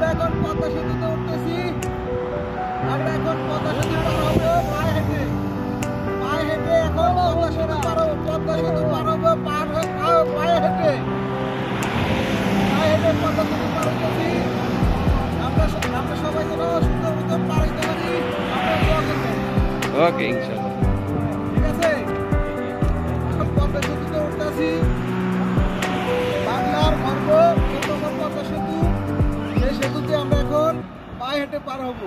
আমরা এখন পদ্মা সেতুতে উঠতেছি। আমরা এখন পদ্মা সেতু পার হব পায়ে হেঁটে। পায়ে হেঁটে এখন পদ্মা সেতু পার হব, পদ্মা সেতু পার হব পায়ে হেঁটে। পায়ে হেঁটে পদ্মা সেতু পার হতেছি। আমরা আমরা সবাই যেন সুন্দর মতো পার হইতে পারি। আমরা ওকে, ইনশাল্লাহ। হেঁটে পার হব।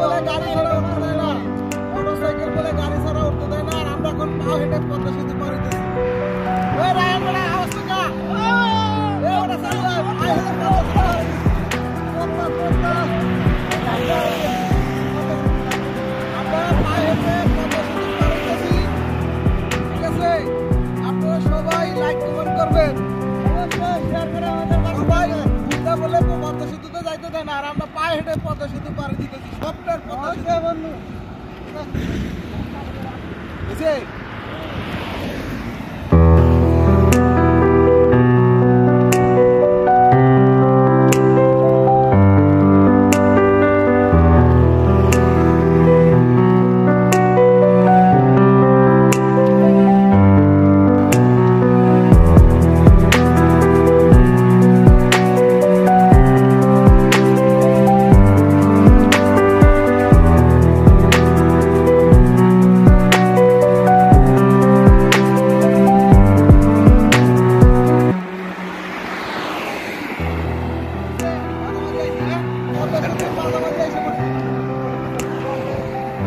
বলে গাড়ি ছাড়া উঠতে দেয় না। মোটরসাইকেল বলে গাড়ি ছাড়া উঠতে দেয় না, আর আমরা এখন পা হেঁটে পদ্মা সেতু পার আপনারা সবাই লাইক কমেন্ট করবেন। দেন আর আমরা পায়ে হেঁটে পদ্মা সেতু পার দিতেছি। সবটার পদ্মা সেতু বন্ধু।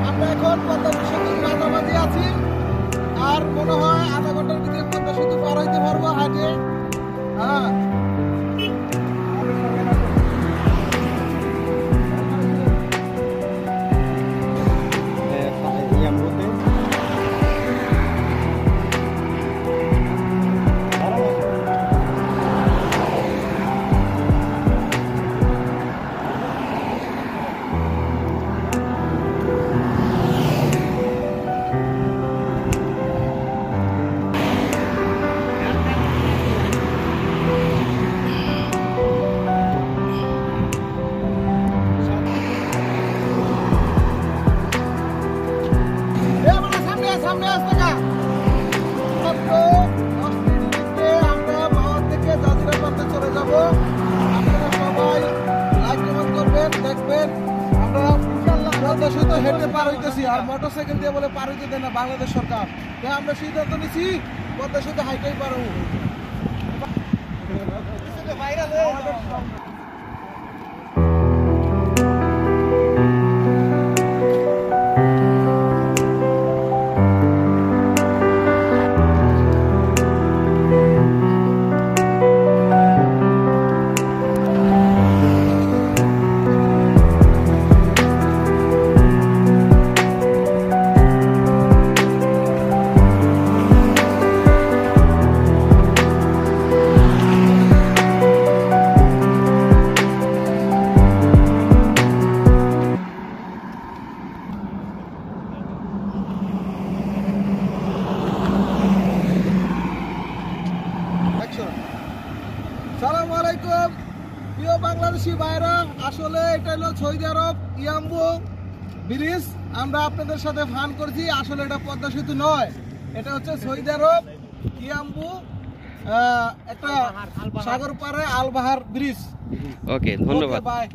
আমরা এখন পদ্মা সেতু মাঝামাঝি আছি। আর মনে হয় আধা ঘণ্টার ভিতরে পদ্মা সেতু পার হইতে পারব হাটে। হ্যাঁ। পদ্মা হেঁটে পার হইতেছি আর মোটরসাইকেল দিয়ে বলে পার হইতে না বাংলাদেশ সরকার। তাই আমরা সিদ্ধান্ত নিছি, পদ্মা সেতু হাইটাই পার হব। বাংলাদেশি ভাইরা আসলে এটা হলো সৌদি আরব ইয়াম্বু ব্রিজ। আমরা আপনাদের সাথে ফান করছি আসলে এটা পদ্মা সেতু নয় এটা হচ্ছে সৌদি আরব ইয়াম্বু একটা সাগর পারে আলবাহার ব্রিজ। ওকে ধন্যবাদ। বাই